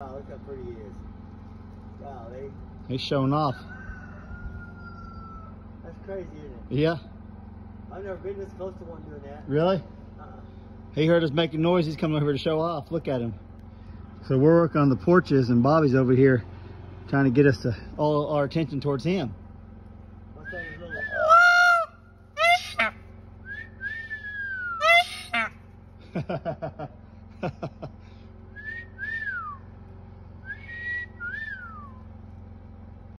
Wow, look how pretty he is. Golly. Eh? He's showing off. That's crazy, isn't it? Yeah, I've never been this close to one doing that. really? Uh-uh. He heard us making noise. He's coming over to show off. Look at him. So we're working on the porches and Bobby's over here trying to get us to all our attention towards him. What's that.